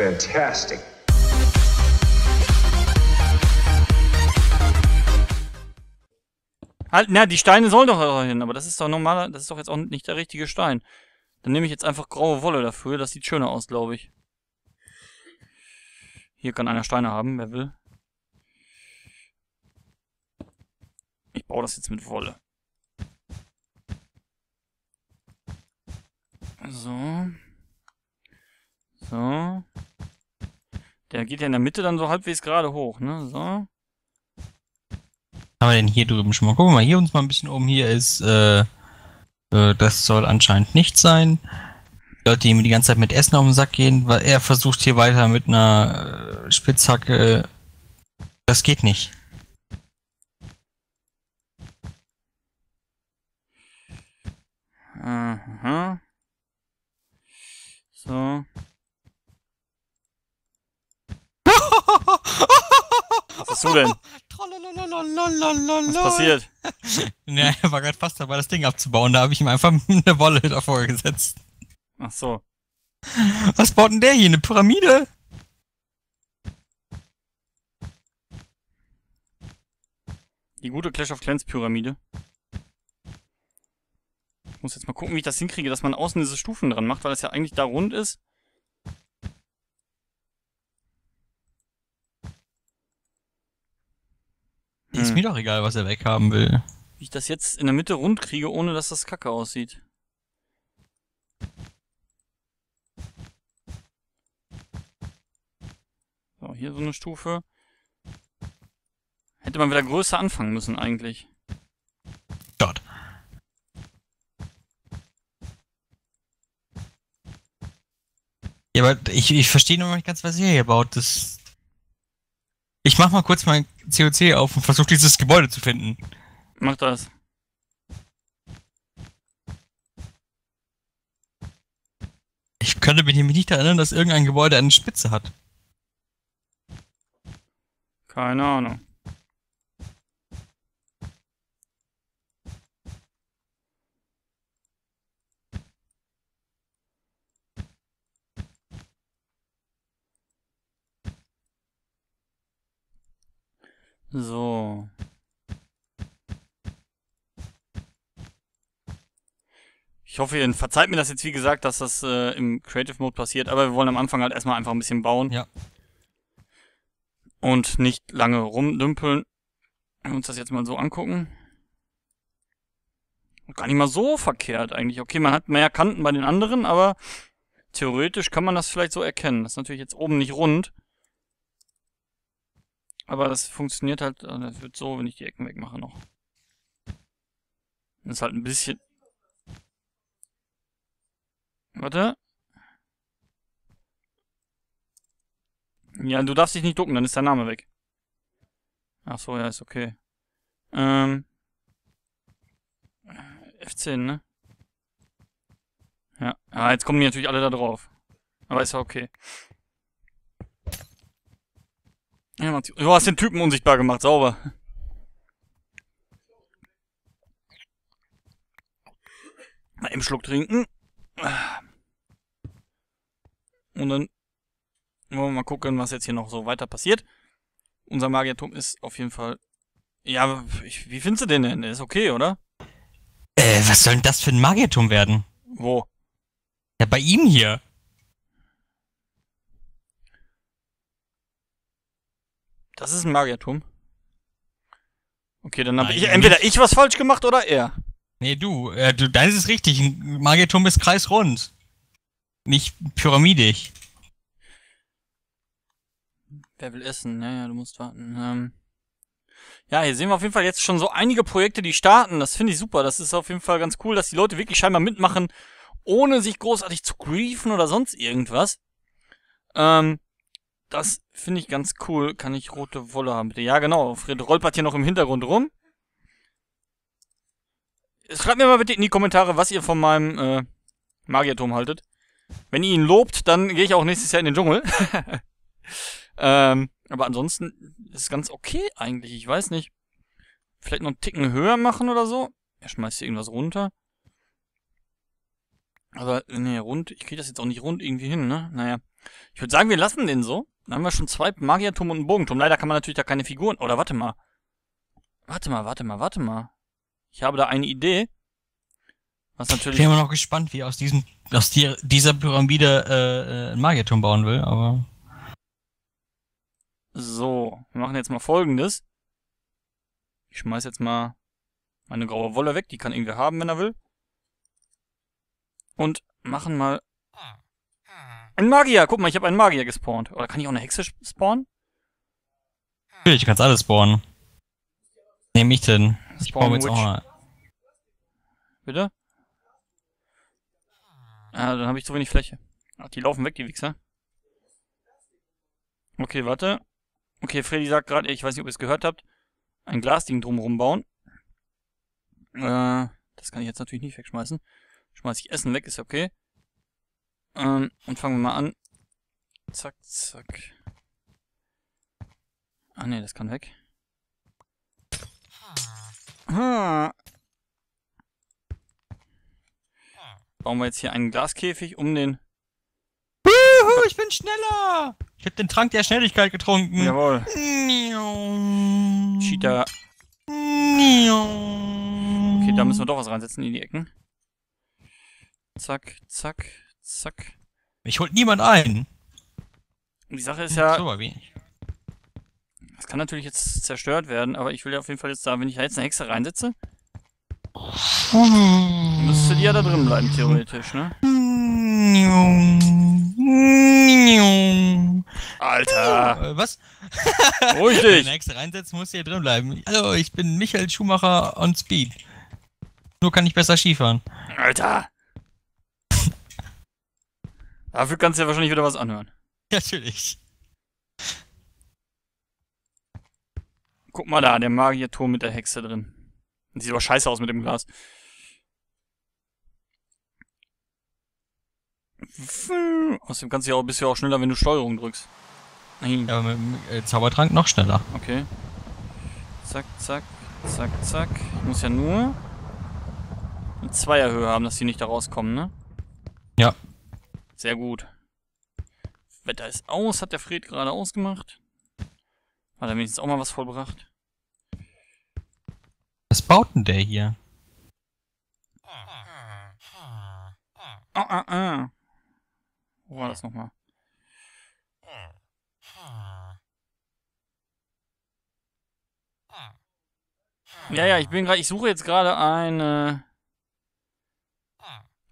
fantastic. Halt, na, die Steine sollen doch hin, aber das ist doch normaler, das ist doch jetzt auch nicht der richtige Stein. Dann nehme ich jetzt einfach graue Wolle dafür, das sieht schöner aus, glaube ich. Hier kann einer Steine haben, wer will. Ich baue das jetzt mit Wolle. So. So. Der geht ja in der Mitte dann so halbwegs gerade hoch, ne? So haben wir denn hier drüben schon mal? Gucken wir mal, hier uns mal ein bisschen oben. Hier ist, äh, äh, das soll anscheinend nicht sein. Leute, die mir die ganze Zeit mit Essen auf den Sack gehen, weil er versucht hier weiter mit einer äh, Spitzhacke. Das geht nicht. Aha. So. Was hast du denn? Was passiert? ja, er war gerade fast dabei, das Ding abzubauen. Da habe ich ihm einfach eine Wolle davor gesetzt. Ach so. Was baut denn der hier? Eine Pyramide? Die gute Clash of Clans Pyramide. Ich muss jetzt mal gucken, wie ich das hinkriege, dass man außen diese Stufen dran macht, weil das ja eigentlich da rund ist. Ist mir doch egal, was er weghaben will. Wie ich das jetzt in der Mitte rund kriege, ohne dass das kacke aussieht. So, hier so eine Stufe. Hätte man wieder größer anfangen müssen eigentlich. Gott. Ja, aber ich, ich verstehe noch nicht ganz, was ihr hier baut. Das, ich mach mal kurz mein COC auf und versuche dieses Gebäude zu finden. Mach das. Ich könnte mich nämlich nicht erinnern, dass irgendein Gebäude eine Spitze hat. Keine Ahnung. So. Ich hoffe, ihr verzeiht mir das jetzt, wie gesagt, dass das äh, im Creative Mode passiert, aber wir wollen am Anfang halt erstmal einfach ein bisschen bauen. Ja. Und nicht lange rumdümpeln. Wenn wir uns das jetzt mal so angucken. Gar nicht mal so verkehrt eigentlich. Okay, man hat mehr Kanten bei den anderen, aber theoretisch kann man das vielleicht so erkennen. Das ist natürlich jetzt oben nicht rund. Aber das funktioniert halt, äh, das wird so, wenn ich die Ecken wegmache noch. Das ist halt ein bisschen... Warte. Ja, du darfst dich nicht ducken, dann ist dein Name weg. Ach so, ja, ist okay. Ähm... F10, ne? Ja. Ah, jetzt kommen die natürlich alle da drauf. Aber ist ja okay. Ja, du hast den Typen unsichtbar gemacht, sauber. Mal eben Schluck trinken. Und dann wollen wir mal gucken, was jetzt hier noch so weiter passiert. Unser Magierturm ist auf jeden Fall... Ja, ich, wie findest du den denn? Der ist okay, oder? Äh, was soll denn das für ein Magierturm werden? Wo? Ja, bei ihm hier. Das ist ein Magierturm. Okay, dann habe ich entweder ich was falsch gemacht oder er. Nee, du, äh, du, dein ist richtig. Ein Magierturm ist kreisrund. Nicht pyramidig. Wer will essen? Naja, du musst warten. Ähm ja, hier sehen wir auf jeden Fall jetzt schon so einige Projekte, die starten. Das finde ich super. Das ist auf jeden Fall ganz cool, dass die Leute wirklich scheinbar mitmachen, ohne sich großartig zu griefen oder sonst irgendwas. Ähm, das finde ich ganz cool. Kann ich rote Wolle haben, bitte? Ja, genau. Fred rolpert hier noch im Hintergrund rum. Schreibt mir mal bitte in die Kommentare, was ihr von meinem äh, Magierturm haltet. Wenn ihr ihn lobt, dann gehe ich auch nächstes Jahr in den Dschungel. ähm, aber ansonsten ist es ganz okay eigentlich. Ich weiß nicht. Vielleicht noch einen Ticken höher machen oder so. Er schmeißt hier irgendwas runter. Aber, nee, rund. Ich kriege das jetzt auch nicht rund irgendwie hin, ne? Naja. Ich würde sagen, wir lassen den so. Dann haben wir schon zwei Magierturm und einen Bogenturm. Leider kann man natürlich da keine Figuren... Oder warte mal. Warte mal, warte mal, warte mal. Ich habe da eine Idee. Was Ich natürlich... bin immer noch gespannt, wie aus diesem, aus die, dieser Pyramide äh, äh, ein Magierturm bauen will, aber. So, wir machen jetzt mal folgendes. Ich schmeiß jetzt mal meine graue Wolle weg. Die kann irgendwer haben, wenn er will. Und machen mal... Ein Magier! Guck mal, ich habe einen Magier gespawnt. Oder kann ich auch eine Hexe spawnen? Natürlich, du kannst alles spawnen. Nehme ich denn? Ich baue jetzt auch mal. Bitte? Ah, dann habe ich zu wenig Fläche. Ach, die laufen weg, die Wichser. Okay, warte. Okay, Freddy sagt gerade, ich weiß nicht, ob ihr es gehört habt, ein Glasding drumherum bauen. Äh, das kann ich jetzt natürlich nicht wegschmeißen. Schmeiß ich Essen weg, ist okay. Ähm, und fangen wir mal an. Zack, zack. Ah ne, das kann weg. Ah. Bauen wir jetzt hier einen Glaskäfig um den... Juhu, ich bin schneller! Ich hab den Trank der Schnelligkeit getrunken. Jawohl. Cheater. Okay, da müssen wir doch was reinsetzen in die Ecken. Zack, zack, zack. Ich holt niemand ein. Und die Sache ist ja, So wenig. das kann natürlich jetzt zerstört werden, aber ich will ja auf jeden Fall jetzt da, wenn ich da jetzt eine Hexe reinsetze, müsste die ja da drin bleiben, theoretisch, ne? Alter, Äh, Was? ruhig Wenn du dich! eine Hexe reinsetzen, musst du hier drin bleiben. Hallo, ich bin Michael Schumacher on Speed. Nur kann ich besser Skifahren. Alter! Dafür kannst du ja wahrscheinlich wieder was anhören. Natürlich. Guck mal da, der Magierturm mit der Hexe drin. Sieht aber scheiße aus mit dem Glas. Außerdem kannst du ja auch, bist ja auch schneller, wenn du Steuerung drückst. Nein. Ja, aber mit dem äh, Zaubertrank noch schneller. Okay. Zack, zack, zack, zack. Ich muss ja nur eine Zweierhöhe haben, dass die nicht da rauskommen, ne? Ja. Sehr gut. Wetter ist aus, hat der Fred gerade ausgemacht. Hat er wenigstens auch mal was vollbracht. Was baut denn der hier? Ah, ah, ah. Wo war das nochmal? Ja, ja, ich bin gerade, ich suche jetzt gerade eine,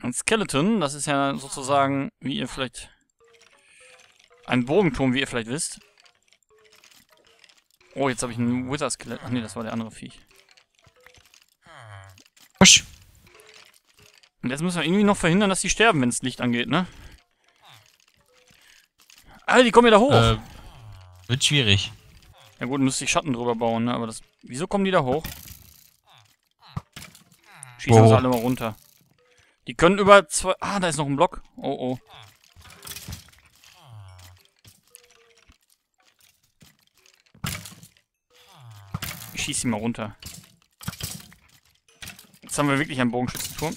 ein Skeleton. Das ist ja sozusagen, wie ihr vielleicht, ein Bogenturm, wie ihr vielleicht wisst. Oh, jetzt habe ich einen Wither-Skelett. Ach nee, das war der andere Viech. Husch. Und jetzt müssen wir irgendwie noch verhindern, dass die sterben, wenn das Licht angeht, ne? Alter, die kommen ja da hoch. Äh, wird schwierig. Ja gut, müsste ich Schatten drüber bauen, ne? Aber das. Wieso kommen die da hoch? Schießen Wo? sie alle mal runter. Die können über zwei. Ah, da ist noch ein Block. Oh oh. Ich schieße sie mal runter. Jetzt haben wir wirklich einen Bogenschützenturm.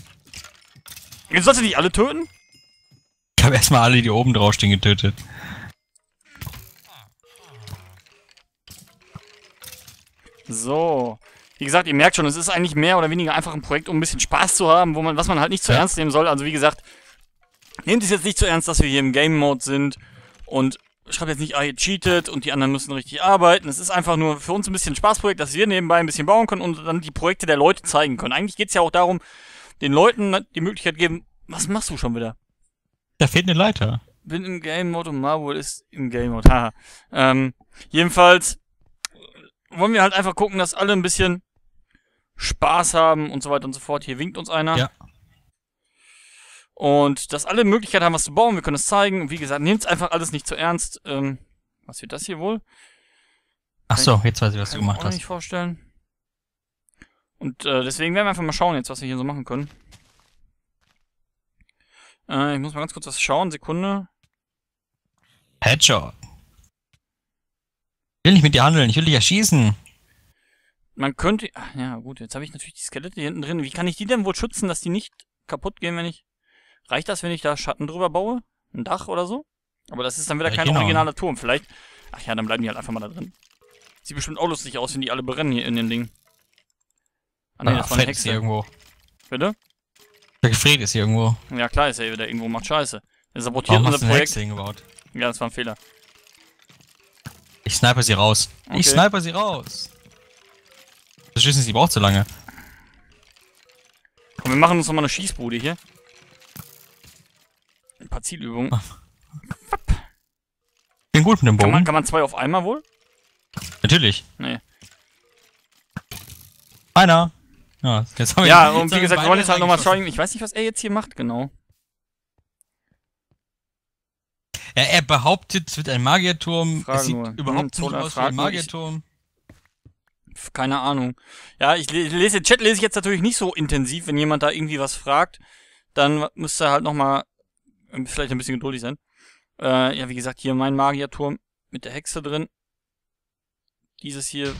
Jetzt sollst du nicht alle töten? Ich habe erstmal alle, die oben draufstehen, getötet. So. Wie gesagt, ihr merkt schon, es ist eigentlich mehr oder weniger einfach ein Projekt, um ein bisschen Spaß zu haben, wo man, was man halt nicht zu Ja. ernst nehmen soll. Also wie gesagt, nehmt es jetzt nicht zu ernst, dass wir hier im Game Mode sind und schreibt jetzt nicht, ah, ihr cheatet und die anderen müssen richtig arbeiten. Es ist einfach nur für uns ein bisschen ein Spaßprojekt, dass wir nebenbei ein bisschen bauen können und dann die Projekte der Leute zeigen können. Eigentlich geht es ja auch darum, den Leuten die Möglichkeit geben, was machst du schon wieder? Da fehlt eine Leiter. bin im Game Mode und Marvel ist im Game Mode. Haha. ähm, jedenfalls wollen wir halt einfach gucken, dass alle ein bisschen Spaß haben und so weiter und so fort. Hier winkt uns einer. Ja. Und dass alle Möglichkeit haben, was zu bauen. Wir können es zeigen. Und wie gesagt, nehmt es einfach alles nicht zu ernst. Ähm, was wird das hier wohl? Ach so, jetzt weiß ich, was du Kann ich mir gemacht auch hast. nicht vorstellen. Und äh, deswegen werden wir einfach mal schauen jetzt, was wir hier so machen können. Äh, ich muss mal ganz kurz was schauen. Sekunde. Headshot. Ich will nicht mit dir handeln, ich will dich erschießen. Man könnte. Ach, ja, gut, jetzt habe ich natürlich die Skelette hier hinten drin. Wie kann ich die denn wohl schützen, dass die nicht kaputt gehen, wenn ich. Reicht das, wenn ich da Schatten drüber baue? Ein Dach oder so? Aber das ist dann wieder Ja, kein genau. originaler Turm. Vielleicht. Ach ja, dann bleiben die halt einfach mal da drin. Sieht bestimmt auch lustig aus, wenn die alle brennen hier in dem Ding. Ah nee, Ah, das war eine Fred Hexe. irgendwo. Bitte? Der Fred ist hier irgendwo. Ja klar ist er wieder irgendwo macht Scheiße. Er sabotiert Warum unser hast du Projekt. Hexe hingebaut? Ja, das war ein Fehler. Ich sniper sie raus. Okay. Ich sniper sie raus. Beschissen, sie braucht zu lange. Komm, wir machen uns nochmal eine Schießbude hier. Ein paar Zielübungen. Bin gut mit dem Kann Bogen. man, kann man zwei auf einmal wohl? Natürlich. Nee. Einer. Ja, jetzt haben wir Ja, die- und wie gesagt, wir wollen jetzt halt nochmal schauen. Ich weiß nicht, was er jetzt hier macht, genau. Ja, er behauptet, es wird ein Magierturm. Frage es sieht nur. überhaupt Hm, nicht aus wie ein Magierturm. Keine Ahnung. Ja, ich le- lese den Chat lese ich jetzt natürlich nicht so intensiv. Wenn jemand da irgendwie was fragt, dann müsste er halt nochmal vielleicht ein bisschen geduldig sein. Äh, ja, wie gesagt, hier mein Magierturm mit der Hexe drin. Dieses hier.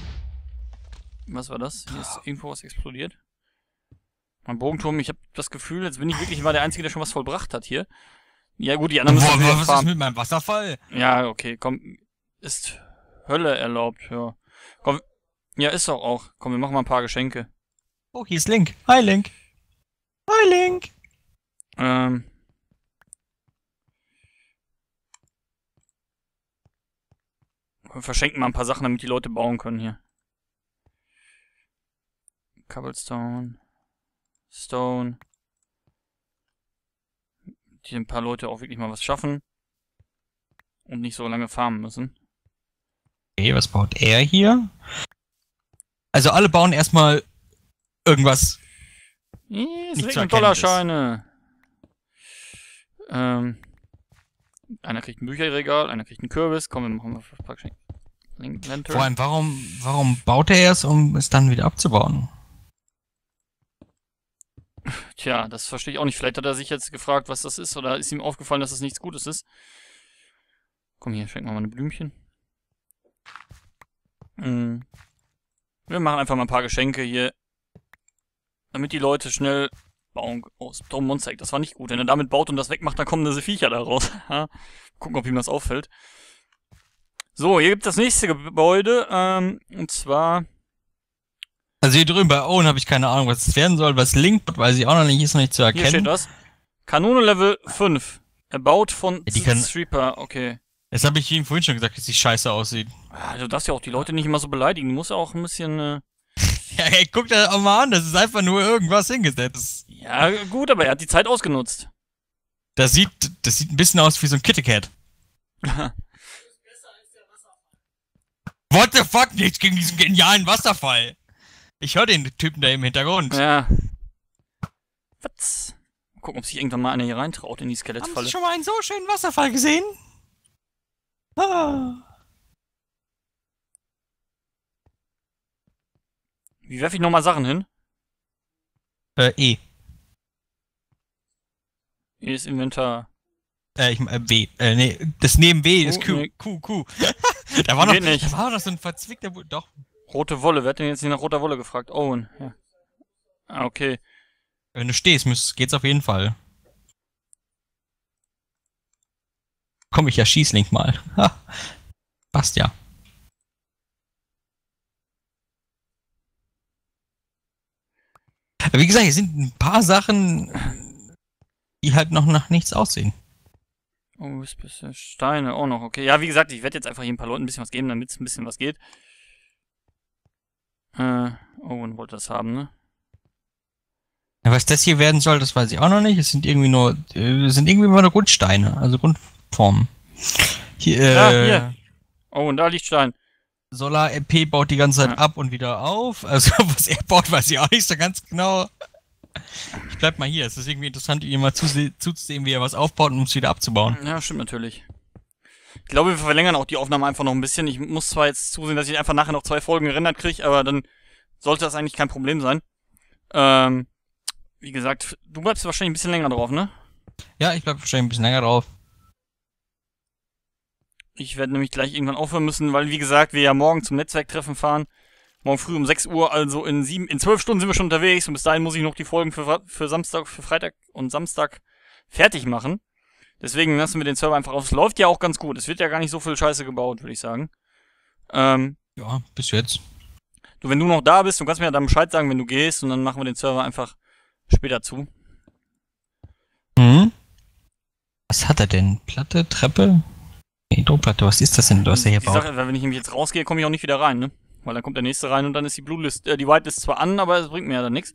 Was war das? Hier ist irgendwo was explodiert. Mein Bogenturm, ich habe das Gefühl, jetzt bin ich wirklich mal der Einzige, der schon was vollbracht hat hier. Ja gut, die anderen müssen Boah, was ist farmen. mit meinem Wasserfall? Ja, okay, komm. Ist Hölle erlaubt, ja. Komm. Ja, ist doch auch. Komm, wir machen mal ein paar Geschenke. Oh, hier ist Link. Hi, Link. Hi, Link. Ähm. Wir verschenken mal ein paar Sachen, damit die Leute bauen können hier. Cobblestone. Stone. Die ein paar Leute auch wirklich mal was schaffen. Und nicht so lange farmen müssen. Okay, was baut er hier? Also alle bauen erstmal irgendwas. Ih, Es regnet Dollarscheine. Ähm, einer kriegt ein Bücherregal, einer kriegt einen Kürbis. Komm, wir machen mal ein paar Geschenke. Link Lantern. Vor allem, warum, warum baut er es, um es dann wieder abzubauen? Tja, das verstehe ich auch nicht. Vielleicht hat er sich jetzt gefragt, was das ist, oder ist ihm aufgefallen, dass das nichts Gutes ist. Komm hier, schenken wir mal ein Blümchen. Mm. Wir machen einfach mal ein paar Geschenke hier, damit die Leute schnell bauen. Oh, Stone Monster Egg, das war nicht gut. Wenn er damit baut und das wegmacht, dann kommen diese Viecher da raus. Gucken, ob ihm das auffällt. So, hier gibt es das nächste Gebäude, ähm, und zwar Also hier drüben bei Owen habe ich keine Ahnung, was es werden soll. Was Link, weiß ich auch noch nicht, ist noch nicht zu Hier steht erkennen. das. Kanone Level 5. Erbaut von Ja, die Streeper. Okay. Das habe ich ihm vorhin schon gesagt, dass die scheiße aussieht. Du darfst ja auch die Leute nicht immer so beleidigen. Ja auch ein bisschen. Äh Ja, ey, guck dir das auch mal an, das ist einfach nur irgendwas hingesetzt. ja, gut, aber er hat die Zeit ausgenutzt. Das sieht, das sieht ein bisschen aus wie so ein Kitty Cat. What the fuck? Nichts gegen diesen genialen Wasserfall. Ich höre den Typen da im Hintergrund. ja. Was? Mal gucken, ob sich irgendwann mal einer hier reintraut in die Haben Sie Skelettfalle. schon mal einen so schönen Wasserfall gesehen? Ah. Wie werfe ich nochmal Sachen hin? Äh, E. Hier ist Inventar. Äh, ich, äh, B. Äh, nee, das neben B ist Q, Q. nee. Q, Q. da war noch, nicht. da war doch so ein verzwickter, Bu- doch. Rote Wolle. Wer hat denn jetzt hier nach roter Wolle gefragt? Owen. Ja. Ah, okay. Wenn du stehst, müsst, geht's auf jeden Fall. Komm, ich ja Schießlink mal. Ha. Passt ja. Wie gesagt, hier sind ein paar Sachen, die halt noch nach nichts aussehen. Oh, ist bisschen Steine auch noch. Okay. Ja, wie gesagt, ich werde jetzt einfach hier ein paar Leuten ein bisschen was geben, damit es ein bisschen was geht. Äh, Owen wollte das haben, ne? Ja, was das hier werden soll, das weiß ich auch noch nicht. Es sind irgendwie nur, äh, es sind irgendwie immer nur Grundsteine, also Grundformen. Hier, äh, Ja, hier. Oh, und da liegt Stein. Solar MP baut die ganze Zeit Ja. ab und wieder auf. Also was er baut, weiß ich auch nicht so ganz genau. Ich bleib mal hier. Es ist irgendwie interessant, ihm mal zuse- zuzusehen, wie er was aufbaut, um es wieder abzubauen. Ja, stimmt natürlich. Ich glaube, wir verlängern auch die Aufnahme einfach noch ein bisschen. Ich muss zwar jetzt zusehen, dass ich einfach nachher noch zwei Folgen gerendert kriege, aber dann sollte das eigentlich kein Problem sein. Ähm, wie gesagt, du bleibst wahrscheinlich ein bisschen länger drauf, ne? Ja, ich bleib wahrscheinlich ein bisschen länger drauf. Ich werde nämlich gleich irgendwann aufhören müssen, weil, wie gesagt, wir ja morgen zum Netzwerktreffen fahren. Morgen früh um 6 Uhr, also in sieben, in zwölf Stunden sind wir schon unterwegs und bis dahin muss ich noch die Folgen für, für Samstag, für Freitag und Samstag fertig machen. Deswegen lassen wir den Server einfach auf. Es läuft ja auch ganz gut. Es wird ja gar nicht so viel Scheiße gebaut, würde ich sagen. Ähm, Ja, bis jetzt. du, wenn du noch da bist, du kannst mir ja dann Bescheid sagen, wenn du gehst und dann machen wir den Server einfach später zu. Hm? Was hat er denn? Platte, Treppe? Nee, Druckplatte, was ist das denn, was er hier baut? Sache, wenn ich nämlich jetzt rausgehe, komme ich auch nicht wieder rein, ne? Weil dann kommt der nächste rein und dann ist die Blue List, äh, die Whitelist zwar an, aber es bringt mir ja dann nichts.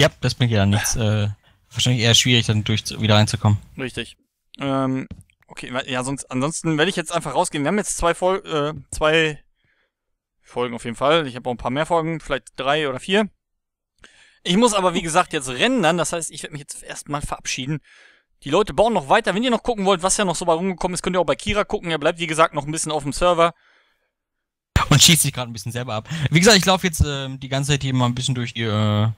Ja, das bringt ja dann nichts. Äh, wahrscheinlich eher schwierig, dann durch wieder reinzukommen. Richtig. Ähm, okay, ja, sonst, ansonsten werde ich jetzt einfach rausgehen. Wir haben jetzt zwei Fol äh, zwei Folgen auf jeden Fall. Ich habe auch ein paar mehr Folgen, vielleicht drei oder vier. Ich muss aber, wie gesagt, jetzt rendern. Das heißt, ich werde mich jetzt erstmal verabschieden. Die Leute bauen noch weiter. Wenn ihr noch gucken wollt, was ja noch so bei rumgekommen ist, könnt ihr auch bei Kira gucken. Er bleibt, wie gesagt, noch ein bisschen auf dem Server. Und schießt sich gerade ein bisschen selber ab. Wie gesagt, ich laufe jetzt ähm, die ganze Zeit hier mal ein bisschen durch die äh, äh,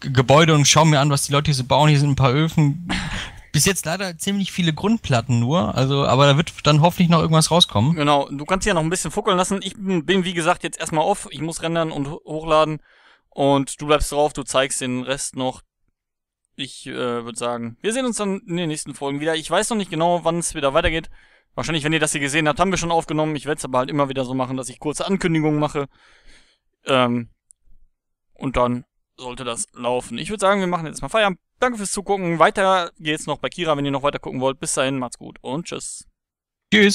Gebäude und schaue mir an, was die Leute hier so bauen. Hier sind ein paar Öfen. Bis jetzt leider ziemlich viele Grundplatten nur, also, aber da wird dann hoffentlich noch irgendwas rauskommen. Genau, du kannst hier noch ein bisschen fuckeln lassen. Ich bin, bin, wie gesagt, jetzt erstmal off. Ich muss rendern und ho- hochladen. Und du bleibst drauf, du zeigst den Rest noch. Ich äh, würde sagen, wir sehen uns dann in den nächsten Folgen wieder. Ich weiß noch nicht genau, wann es wieder weitergeht. Wahrscheinlich, wenn ihr das hier gesehen habt, haben wir schon aufgenommen. Ich werde es aber halt immer wieder so machen, dass ich kurze Ankündigungen mache. Ähm, und dann sollte das laufen. Ich würde sagen, wir machen jetzt mal Feierabend. Danke fürs Zugucken. Weiter geht's noch bei Kira, wenn ihr noch weiter gucken wollt. Bis dahin, macht's gut und tschüss. Tschüss.